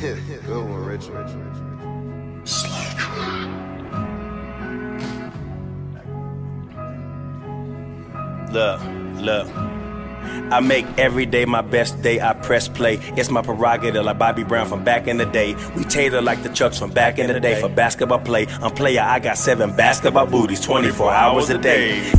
Good one, Look, look. I make every day my best day. I press play. It's my prerogative, like Bobby Brown from back in the day. We tailor like the Chucks from back in the day for basketball play. I'm player. I got seven basketball booties, 24 hours a day.